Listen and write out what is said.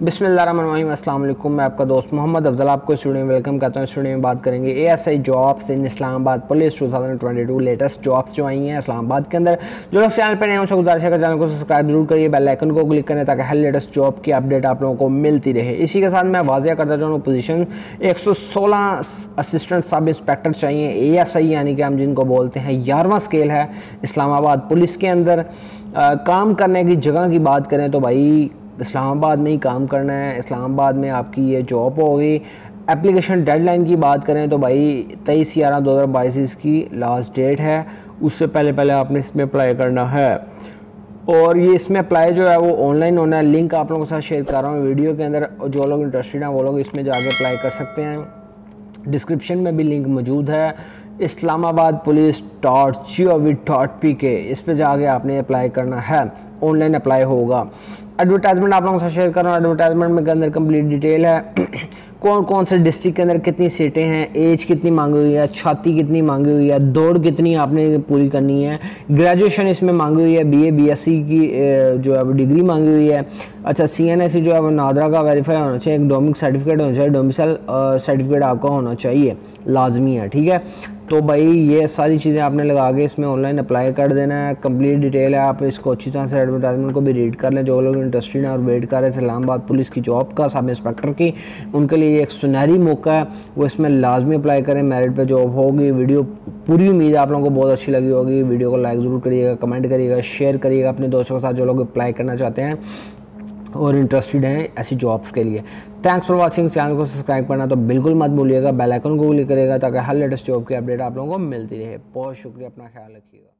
अस्सलाम वालेकुम मैं आपका दोस्त मोहम्मद अफजल, आपको स्टूडियो में वेलकम करता हूँ। स्टूडियो में बात करेंगे A S I jobs in Islamabad police 2022 latest jobs जो आई हैं इस्लामाबाद के अंदर। जो लोग चैनल पर नए उनसे गुजारिश है चैनल को सब्सक्राइब ज़रूर करिए बेल आइकन को क्लिक करें ताकि हर लेटेस्ट जॉब की अपडेट आप लोगों को मिलती रहे। इसी के साथ मैं वाजिया करता चाहूँ पोजीशन एक सौ सोलह असिस्टेंट सब इंस्पेक्टर चाहिए ए एस आई यानी कि हम जिनको बोलते हैं ग्यारहवा स्केल है, इस्लामाबाद पुलिस के अंदर। काम करने की जगह की बात करें तो भाई इस्लामाबाद में ही काम करना है, इस्लामाबाद में आपकी ये जॉब होगी एप्लीकेशन डेडलाइन की बात करें तो भाई, तेईस ग्यारह दो हज़ार बाईस की लास्ट डेट है। उससे पहले पहले आपने इसमें अप्लाई करना है। और ये इसमें अप्लाई जो है वो ऑनलाइन होना है। लिंक आप लोगों के साथ शेयर कर रहा हूँ। वीडियो के अंदर जो लोग इंटरेस्टेड हैं, वो लोग इसमें जाके अप्लाई कर सकते हैं। डिस्क्रिप्शन में भी लिंक मौजूद है। Islamabad police dot G O V dot P K इस पर जाके आपने अप्लाई करना है। ऑनलाइन अप्लाई होगा। एडवर्टाइजमेंट आप लोगों से शेयर कर रहा हूँ एडवर्टाइजमेंट में के अंदर कंप्लीट डिटेल है। कौन कौन से डिस्ट्रिक्ट के अंदर कितनी सीटें हैं एज कितनी मांगी हुई है, छाती कितनी मांगी हुई है, दौड़ कितनी आपने पूरी करनी है ग्रेजुएशन इसमें मांगी हुई है बीए बीएससी की जो है डिग्री मांगी हुई है। अच्छा सी एन एस जो है वो नादरा का वेरीफाई होना चाहिए, एक डोमिक सर्टिफिकेट होना चाहिए डोमिसल सर्टिफिकेट आपका होना चाहिए, लाजमी है, ठीक है? तो भाई ये सारी चीज़ें आपने लगा के इसमें ऑनलाइन अप्लाई कर देना है। कंप्लीट डिटेल है, आप इसको अच्छी तरह से एडवर्टाइजमेंट को भी रीड कर लें। जो लोग इंटरेस्टेड हैं और वेट कर रहे थे इस्लामाबाद पुलिस की जॉब का, सब इंस्पेक्टर की, उनके लिए एक सुनहरी मौका है। वो इसमें लाजमी अप्लाई करें। मेरिट पर जॉब होगी वीडियो पूरी उम्मीद है आप लोगों को बहुत अच्छी लगी होगी। वीडियो को लाइक ज़रूर करिएगा कमेंट करिएगा शेयर करिएगा अपने दोस्तों के साथ जो लोग अप्लाई करना चाहते हैं। और इंटरेस्टेड हैं ऐसी जॉब्स के लिए। थैंक्स फॉर वाचिंग चैनल को सब्सक्राइब करना तो बिल्कुल मत भूलिएगा बेल आइकन को क्लिक करिएगा, ताकि हर लेटेस्ट जॉब की अपडेट आप लोगों को मिलती रहे। बहुत शुक्रिया, अपना ख्याल रखिएगा।